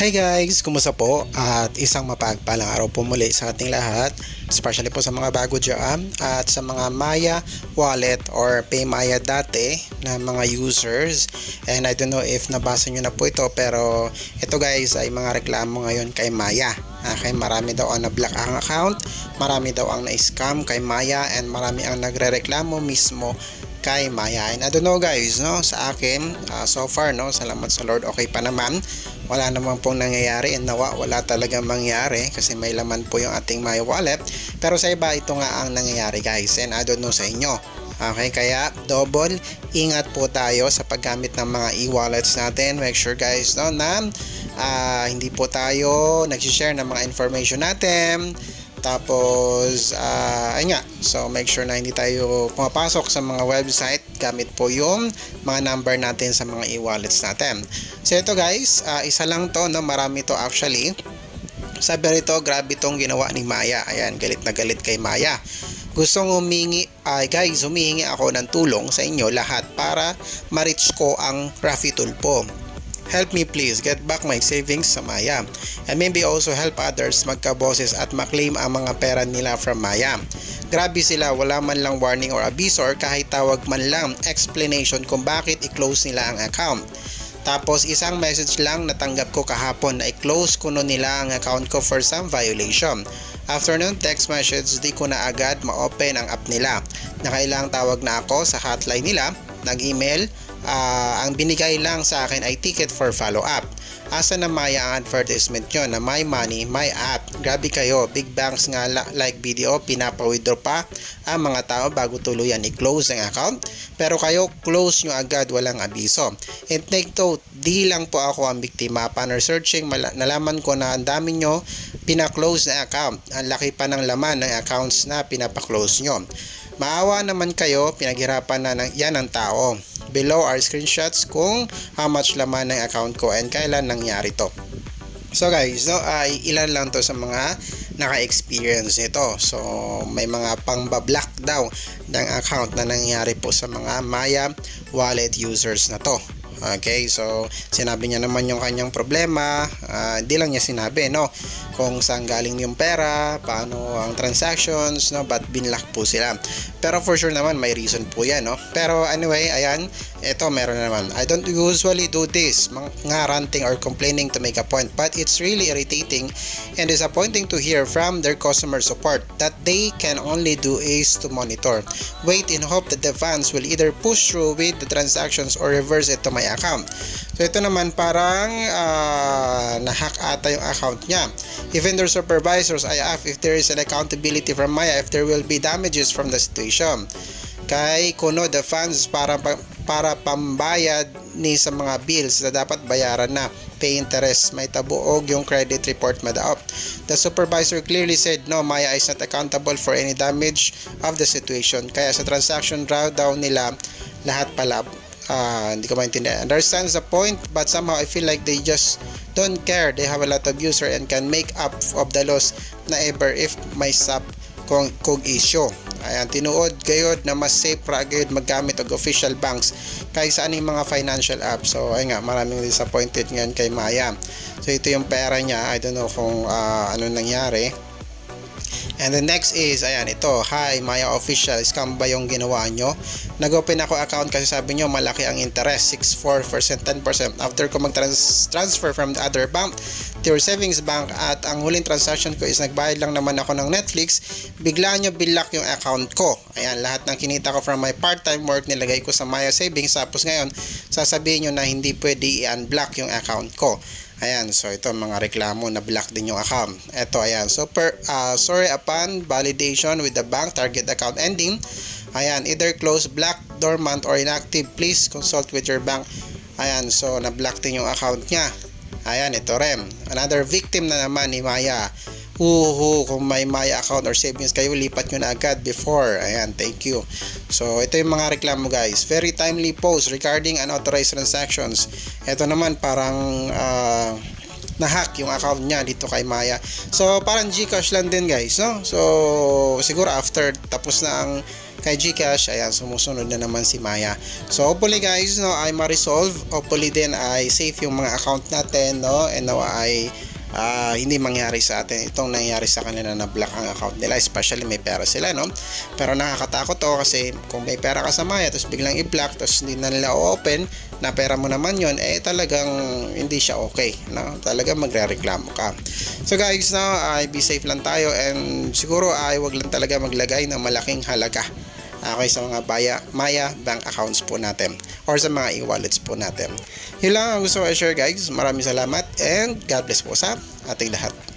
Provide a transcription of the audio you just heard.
Hi guys! Kumusta po? At isang mapagpalang araw po muli sa ating lahat especially po sa mga bago dyan at sa mga Maya wallet or PayMaya dati na mga users and I don't know if nabasa nyo na po ito pero ito guys ay mga reklamo ngayon kay Maya okay, marami daw ang na-block ang account marami daw ang na-scam kay Maya and marami ang nagre-reklamo mismo kay Maya. And I don't know guys, no, sa akin, uh, so far, no, salamat sa Lord, okay pa naman. Wala naman pong nangyayari and nawa, wala talagang mangyari kasi may laman po yung ating Maya wallet. Pero sa iba, ito nga ang nangyayari guys. And I don't know sa inyo. Okay, kaya double ingat po tayo sa paggamit ng mga e-wallets natin. Make sure guys no, na uh, hindi po tayo nag-share ng mga information natin tapos, uh, ayun nga. So, make sure na hindi tayo pumapasok sa mga website gamit po yung mga number natin sa mga e-wallets natin. So, ito guys, uh, isa lang to, no? Marami to actually. Sabi rito, grabe tong ginawa ni Maya. Ayan, galit na galit kay Maya. Gustong humingi, ay uh, guys, humihingi ako ng tulong sa inyo lahat para ma-reach ko ang Rafi Tulpo. Help me please get back my savings sa Maya. And maybe also help others magka-bosses at maklaim ang mga pera nila from Maya. Grabe sila, wala man lang warning or abiso or kahit tawag man lang explanation kung bakit i-close nila ang account. Tapos isang message lang natanggap ko kahapon na i-close ko no nila ang account ko for some violation. After nun text message, di ko na agad ma-open ang app nila. Nakailang tawag na ako sa hotline nila, nag-email, uh, ang binigay lang sa akin ay ticket for follow-up. Asa na maya ang advertisement nyo na my money, my app. Grabe kayo, big banks nga like video, pinapa-withdraw pa ang mga tao bago tuluyan i-close ang account. Pero kayo, close nyo agad, walang abiso. And take note, di lang po ako ang biktima. Upon researching, nalaman ko na ang dami nyo pina-close na account. Ang laki pa ng laman ng accounts na pinapa-close nyo. Maawa naman kayo, pinaghirapan na ng, yan ng tao. Below are screenshots kung how much laman ng account ko and kailan nangyari to. So guys, no, ay ilan lang to sa mga naka-experience nito. So may mga pang-block daw ng account na nangyari po sa mga Maya wallet users na to. Okay, so sinabi niya naman yung kanyang problema, uh, hindi lang niya sinabi, no, kung saan galing yung pera, paano ang transactions, no, but binlock po sila. Pero for sure naman may reason po yan, no. Pero anyway, ayan, ito meron na naman. I don't usually do this, mga ranting or complaining to make a point, but it's really irritating and disappointing to hear from their customer support that they can only do is to monitor. Wait in hope that the fans will either push through with the transactions or reverse it to my account. So ito naman parang uh, na-hack ata yung account niya. Even their supervisors, I ask if there is an accountability from Maya if there will be damages from the situation. Kay kuno the funds para para pambayad ni sa mga bills na dapat bayaran na pay interest may tabuog yung credit report madaop. The supervisor clearly said no Maya is not accountable for any damage of the situation kaya sa transaction draw down nila lahat pala uh, hindi ko maintindihan. Understands the point but somehow I feel like they just don't care. They have a lot of user and can make up of the loss na ever if may sub kung, kung issue. Ayan, tinuod gayod na mas safe ra gayod maggamit og official banks kaysa aning mga financial apps. So, ay nga, maraming disappointed ngayon kay Maya. So, ito yung pera niya. I don't know kung uh, ano nangyari And the next is, ayan, ito. Hi, Maya Official. Scam ba yung ginawa nyo? Nag-open ako account kasi sabi nyo malaki ang interest. 6, 4%, 10%. After ko mag-transfer from the other bank to your savings bank at ang huling transaction ko is nagbayad lang naman ako ng Netflix, bigla nyo bilak yung account ko. Ayan, lahat ng kinita ko from my part-time work nilagay ko sa Maya Savings. Tapos ngayon, sasabihin nyo na hindi pwede i-unblock yung account ko. Ayan, so ito mga reklamo na block din yung account. Ito, ayan. So, per, uh, sorry upon validation with the bank target account ending. Ayan, either close, black, dormant, or inactive. Please consult with your bank. Ayan, so na-block din yung account niya. Ayan, ito rin. Another victim na naman ni Maya. Uhu, kung may Maya account or savings kayo, lipat nyo na agad before. Ayan, thank you. So, ito yung mga reklamo guys. Very timely post regarding unauthorized transactions. Ito naman parang uh, na-hack yung account niya dito kay Maya. So, parang Gcash lang din guys, no? So, siguro after tapos na ang kay Gcash, ayan, sumusunod na naman si Maya. So, hopefully guys, no, ay ma-resolve. Hopefully din ay safe yung mga account natin, no, and no, ay uh, hindi mangyari sa atin. Itong nangyari sa kanila na block ang account nila especially may pera sila no? Pero nakakatakot to kasi kung may pera ka sa Maya tapos biglang i-block tapos hindi na nila open na pera mo naman yon eh talagang hindi siya okay no? Talagang magre-reklamo ka. So guys no ay be safe lang tayo and siguro ay wag lang talaga maglagay ng malaking halaga okay sa mga Maya, Maya bank accounts po natin or sa mga e-wallets po natin. Yun lang ang gusto ko i-share guys. Maraming salamat and God bless po sa ating lahat.